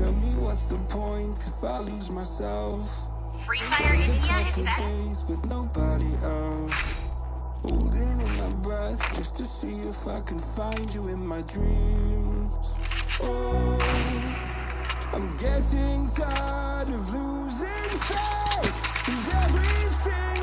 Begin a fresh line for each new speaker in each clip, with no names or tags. Tell me what's the point if I lose myself? Free Fire India is set. days With nobody
else. Holding in my breath just to see if I can find you in my dreams. Oh, I'm getting
tired of losing faith in everything.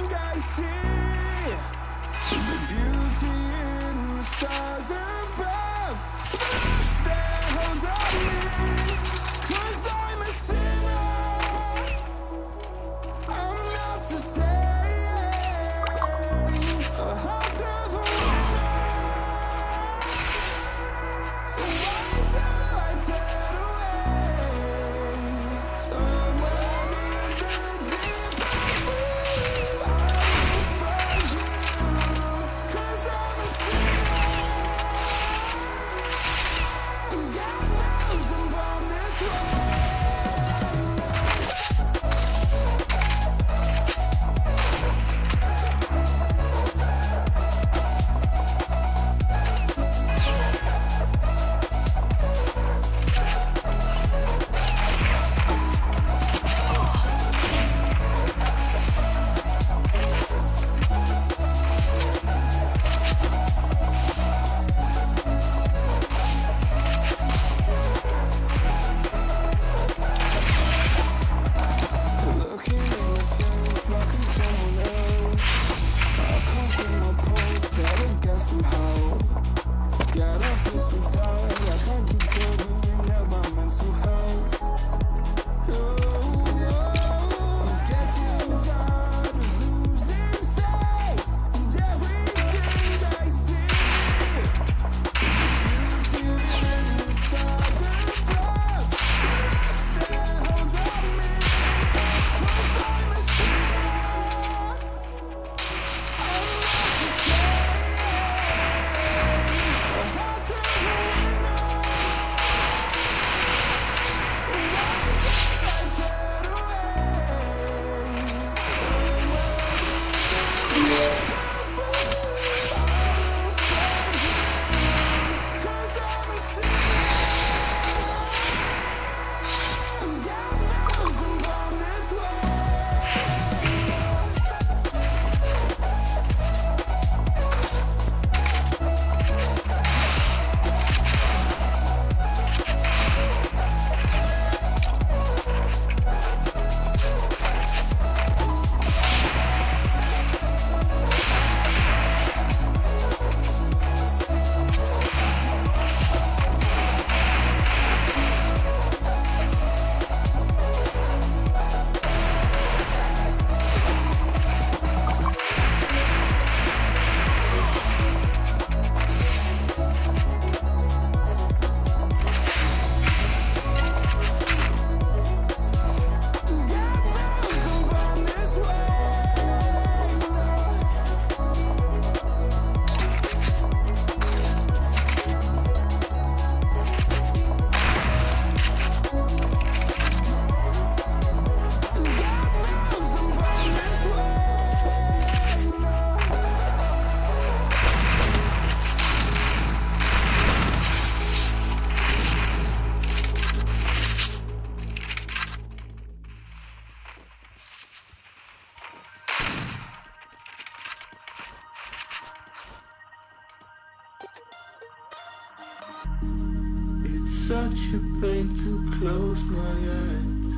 such a pain to close my eyes.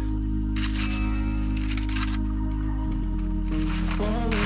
I'm falling.